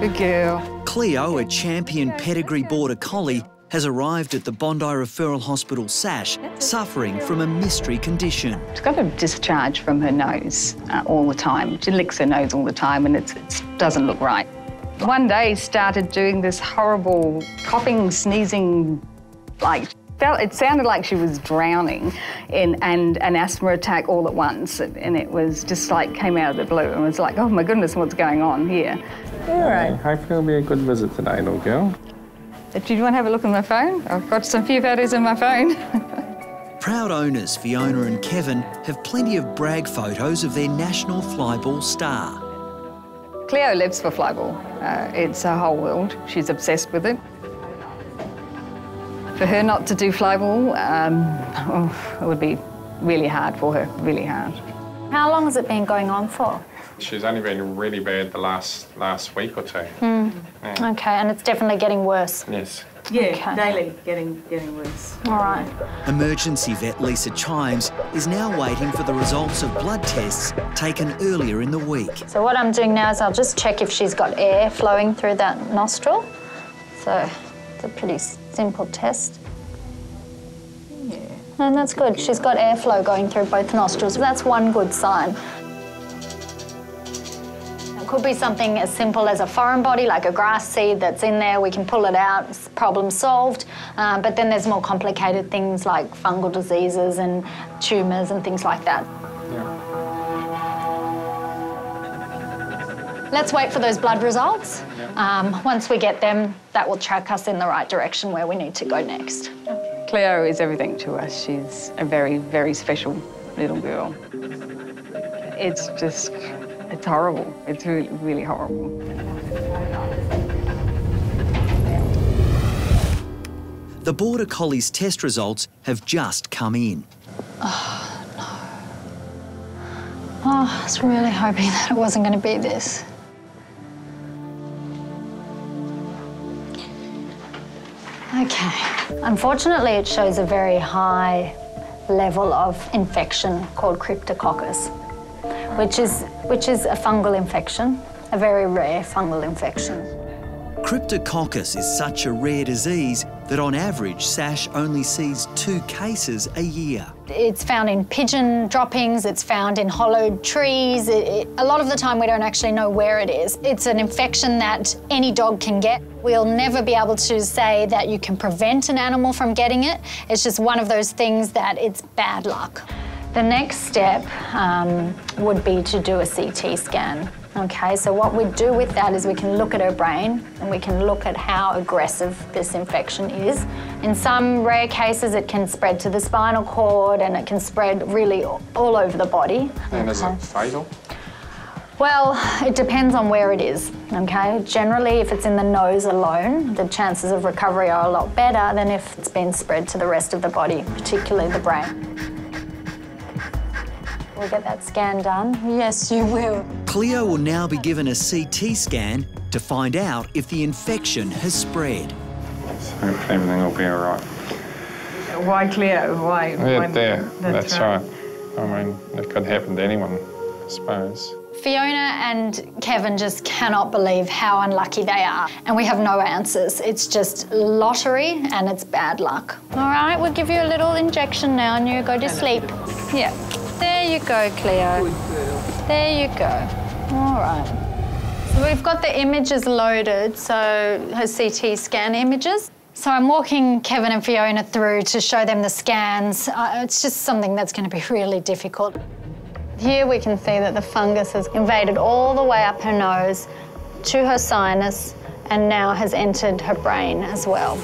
Good girl. Cleo, a champion pedigree border collie, has arrived at the Bondi Referral Hospital SASH suffering from a mystery condition. She's got a discharge from her nose uh, all the time. She licks her nose all the time and it doesn't look right. One day started doing this horrible coughing, sneezing, like felt it sounded like she was drowning in and an asthma attack all at once and it was just like came out of the blue and was like oh my goodness what's going on here all right. Hopefully it'll be a good visit today little girl? Do you want to have a look at my phone? I've got some few photos in my phone. Proud owners fiona and kevin have plenty of brag photos of their national flyball star. Cleo lives for flyball. Uh, it's her whole world. She's obsessed with it. For her not to do flyball, um, oh, it would be really hard for her, really hard. How long has it been going on for? She's only been really bad the last last week or two. Mm. Yeah. Okay, and it's definitely getting worse. Yes. Yeah, okay. daily getting getting worse. All right. Emergency vet Lisa Chimes is now waiting for the results of blood tests taken earlier in the week. So what I'm doing now is I'll just check if she's got air flowing through that nostril. So it's a pretty simple test. And that's good. She's got airflow going through both nostrils. That's one good sign. It could be something as simple as a foreign body, like a grass seed that's in there. We can pull it out, problem solved. Um, but then there's more complicated things like fungal diseases and tumours and things like that. Yeah. Let's wait for those blood results. Um, once we get them, that will track us in the right direction where we need to go next. Cleo is everything to us. She's a very, very special little girl. It's just, it's horrible. It's really, really horrible. The Border Collie's test results have just come in. Oh, no. Oh, I was really hoping that it wasn't going to be this. Okay. Unfortunately, it shows a very high level of infection called cryptococcus, which is, which is a fungal infection, a very rare fungal infection. Cryptococcus is such a rare disease that on average SASH only sees two cases a year. It's found in pigeon droppings, it's found in hollowed trees. It, it, a lot of the time we don't actually know where it is. It's an infection that any dog can get. We'll never be able to say that you can prevent an animal from getting it. It's just one of those things that it's bad luck. The next step um, would be to do a CT scan. Okay, so what we do with that is we can look at her brain and we can look at how aggressive this infection is. In some rare cases, it can spread to the spinal cord and it can spread really all over the body. And okay. is it fatal? Well, it depends on where it is, okay? Generally, if it's in the nose alone, the chances of recovery are a lot better than if it's been spread to the rest of the body, particularly the brain. We'll get that scan done. Yes, you will. Cleo will now be given a CT scan to find out if the infection has spread. So everything will be all right. Why Cleo? Why? Yeah, why there. That's, that's right. right. I mean, it could happen to anyone, I suppose. Fiona and Kevin just cannot believe how unlucky they are, and we have no answers. It's just lottery and it's bad luck. All right, we'll give you a little injection now and you go to sleep. Yeah. There you go, Cleo. There you go. All right. So we've got the images loaded, so her CT scan images. So I'm walking Kevin and Fiona through to show them the scans. Uh, it's just something that's going to be really difficult. Here we can see that the fungus has invaded all the way up her nose to her sinus and now has entered her brain as well.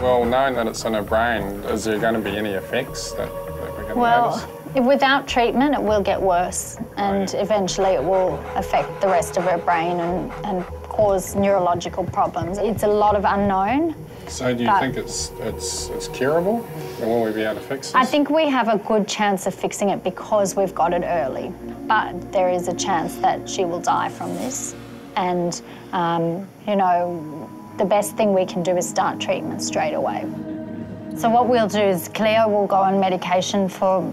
Well, knowing that it's in her brain, is there going to be any effects that that we're going well, without treatment, it will get worse, and eventually it will affect the rest of her brain and, and cause neurological problems. It's a lot of unknown. So do you think it's, it's, it's curable? And will we be able to fix this? I think we have a good chance of fixing it because we've got it early. But there is a chance that she will die from this. And, um, you know, the best thing we can do is start treatment straight away. So what we'll do is Cleo will go on medication for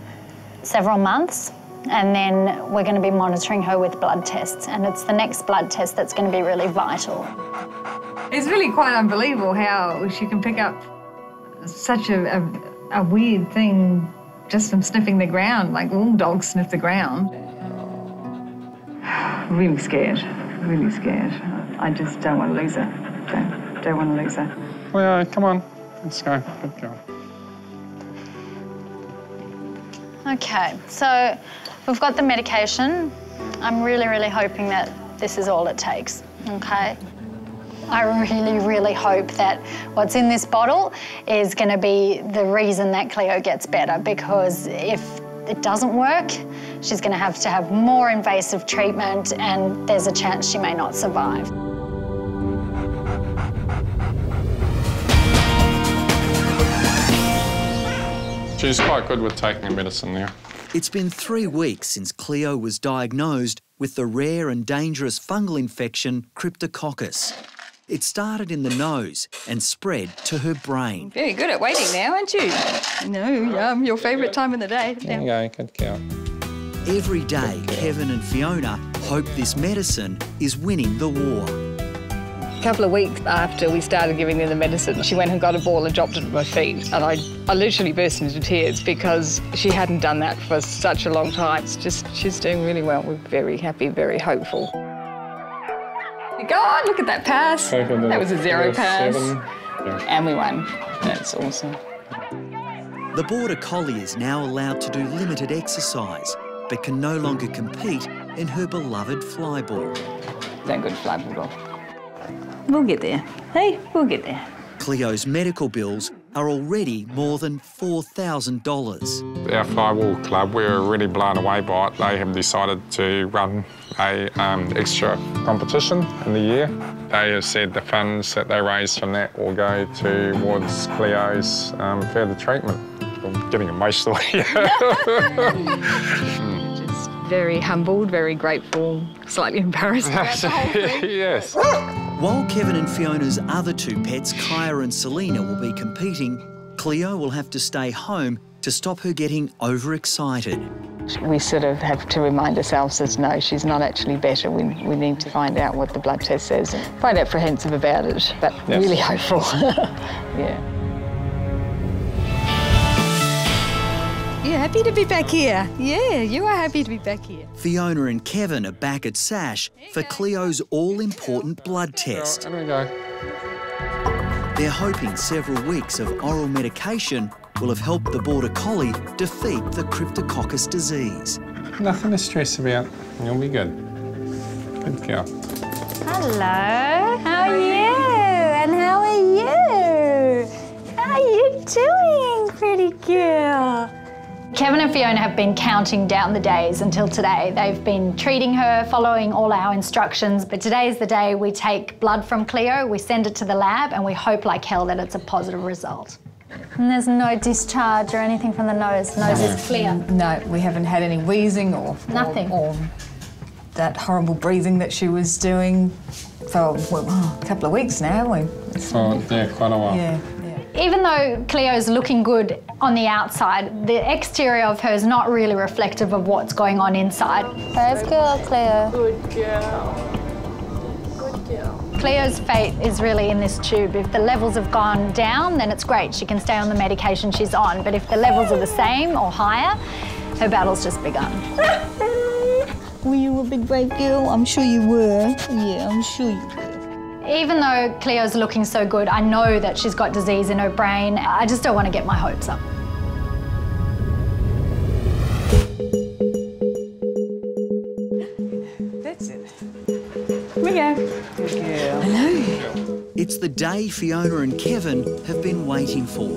several months And then we're going to be monitoring her with blood tests. And it's the next blood test that's going to be really vital. It's really quite unbelievable how she can pick up such a, a, a weird thing just from sniffing the ground, like all dogs sniff the ground. really scared, really scared. I just don't want to lose her. Don't, don't want to lose her. Well, come on, let's go. Good girl. Okay, so we've got the medication. I'm really, really hoping that this is all it takes, okay? I really, really hope that what's in this bottle is going to be the reason that Cleo gets better because if it doesn't work, she's going to have to have more invasive treatment and there's a chance she may not survive. She's quite good with taking the medicine now. It's been three weeks since Cleo was diagnosed with the rare and dangerous fungal infection Cryptococcus. It started in the nose and spread to her brain. Very good at waiting now, aren't you? No, yum, your favourite time of the day. There you go, good girl. Every day, Kevin and Fiona hope this medicine is winning the war. A couple of weeks after we started giving her the medicine, she went and got a ball and dropped it at my feet. And I, I literally burst into tears because she hadn't done that for such a long time. It's just, she's doing really well. We're very happy, very hopeful. God, oh, look at that pass. That was a zero pass. And we won. That's awesome. The Border Collie is now allowed to do limited exercise, but can no longer compete in her beloved flyball. That good flyball dog. We'll get there. Hey, we'll get there. Cleo's medical bills are already more than $4,000. Our Flyball Club, we were really blown away by it. They have decided to run a um, extra competition in the year. They have said the funds that they raise from that will go towards Cleo's um, further treatment. I'm getting emotional here. Just very humbled, very grateful, slightly embarrassed about the whole thing. yes. While Kevin and Fiona's other two pets, Kaya and Selena, will be competing, Cleo will have to stay home to stop her getting overexcited. We sort of have to remind ourselves that no, she's not actually better. We, we need to find out what the blood test says and quite apprehensive about it, but Yes. really hopeful. yeah. Happy to be back here. Yeah, you are happy to be back here. Fiona and Kevin are back at SASH for Cleo's all important blood test. There we go. They're hoping several weeks of oral medication will have helped the Border Collie defeat the Cryptococcus disease. Nothing to stress about. You'll be good. Good girl. Hello, how are you? And how are you? How are you doing, pretty girl? Kevin and Fiona have been counting down the days until today. They've been treating her, following all our instructions, but today is the day we take blood from Cleo, we send it to the lab, and we hope like hell that it's a positive result. And there's no discharge or anything from the nose. Nose is clear. No, we haven't had any wheezing or Nothing. or, or that horrible breathing that she was doing for well, oh, a couple of weeks now, haven't we? For, yeah, quite a while. Yeah, yeah. Even though Cleo's looking good on the outside, the exterior of her is not really reflective of what's going on inside. First girl, Cleo. Good girl. Good girl. Cleo's fate is really in this tube. If the levels have gone down, then it's great. She can stay on the medication she's on. But if the levels are the same or higher, her battle's just begun. Were you a big brave girl? I'm sure you were. Yeah, I'm sure you were. Even though Cleo's looking so good, I know that she's got disease in her brain. I just don't want to get my hopes up. It's the day Fiona and Kevin have been waiting for.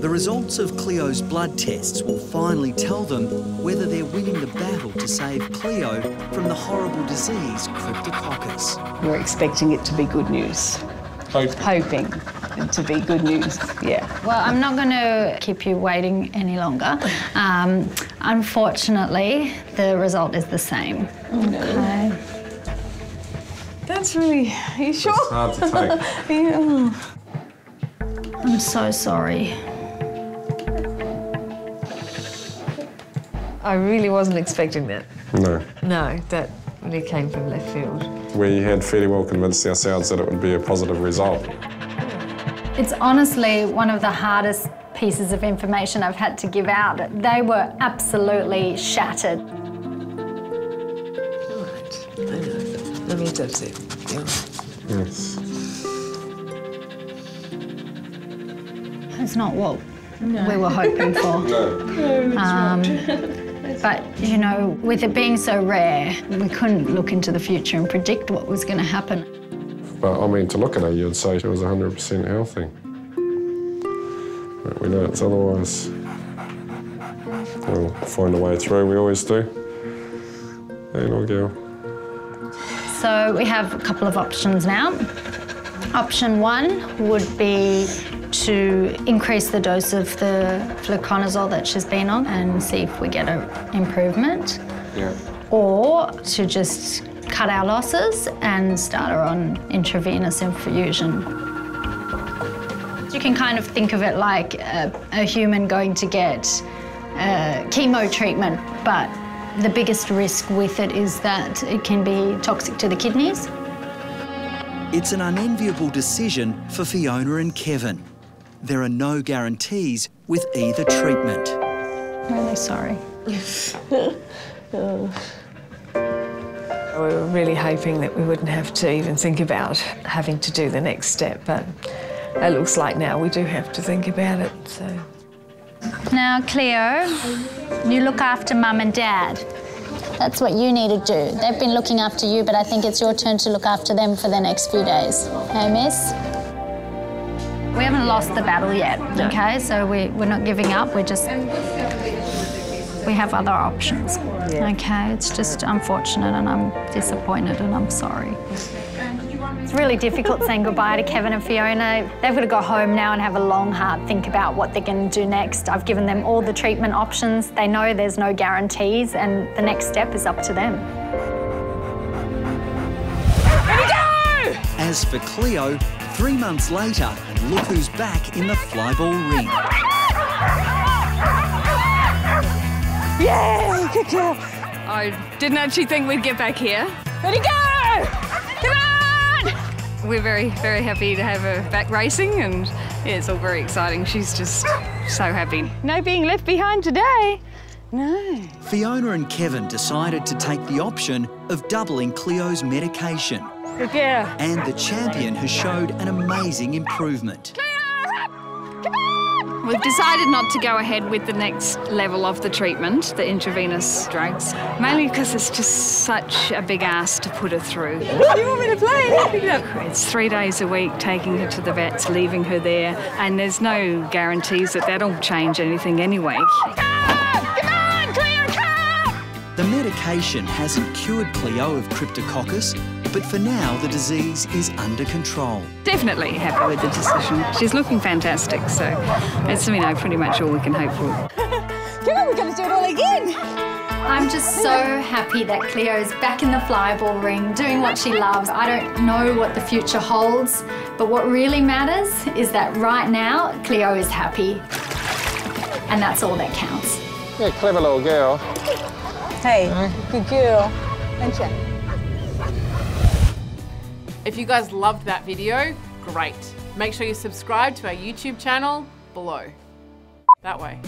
The results of Cleo's blood tests will finally tell them whether they're winning the battle to save Cleo from the horrible disease Cryptococcus. We're expecting it to be good news. Hope. Hoping to be good news, yeah. Well, I'm not going to keep you waiting any longer. Um, unfortunately, the result is the same. Okay. That's really. Are you sure? It's Hard to take. Yeah. I'm so sorry. I really wasn't expecting that. No. No, that really came from left field. We had fairly well convinced ourselves that it would be a positive result. It's honestly one of the hardest pieces of information I've had to give out. They were absolutely shattered. Right. I know. Let me just it. Yeah. Yes. It's not what we were hoping for. Um, but, you know, with it being so rare, we couldn't look into the future and predict what was going to happen. But I mean, to look at her, you'd say she was 100% healthy. But we know it's otherwise. We'll find a way through, we always do. Hey, little girl. So we have a couple of options now. Option one would be to increase the dose of the fluconazole that she's been on and see if we get an improvement. Yeah. Or to just cut our losses and start her on intravenous infusion. You can kind of think of it like a, a human going to get uh, chemo treatment, but the biggest risk with it is that it can be toxic to the kidneys. It's an unenviable decision for Fiona and Kevin. There are no guarantees with either treatment. Really sorry. We were really hoping that we wouldn't have to even think about having to do the next step, but it looks like now we do have to think about it. So Now, Cleo, you look after mum and dad. That's what you need to do. They've been looking after you, but I think it's your turn to look after them for the next few days. Hey, miss? We haven't lost the battle yet, okay? So we, we're not giving up, we're just. We have other options, okay? It's just unfortunate and I'm disappointed and I'm sorry. It's really difficult saying goodbye to Kevin and Fiona. They've got to go home now and have a long, hard think about what they're going to do next. I've given them all the treatment options. They know there's no guarantees, and the next step is up to them. As for Cleo, three months later, and look who's back in the flyball ring. Yay! Good girl. I didn't actually think we'd get back here. Ready, go! Come on! We're very, very happy to have her back racing, and yeah, it's all very exciting. She's just so happy. No being left behind today. No. Fiona and Kevin decided to take the option of doubling Cleo's medication. Girl. And the champion has showed an amazing improvement. We've decided not to go ahead with the next level of the treatment, the intravenous drugs, mainly because it's just such a big ask to put her through. You want me to play? It's three days a week taking her to the vets, leaving her there, and there's no guarantees that that'll change anything anyway. The medication hasn't cured Cleo of cryptococcus, but for now the disease is under control. Definitely happy with the decision. She's looking fantastic, so it's you know pretty much all we can hope for. Come on, we're going to do it all again. I'm just so happy that Cleo's back in the flyball ring, doing what she loves. I don't know what the future holds, but what really matters is that right now, Cleo is happy. And that's all that counts. Yeah, clever little girl. Hey, good girl. Thank you. If you guys loved that video, great. Make sure you subscribe to our YouTube channel below. That way.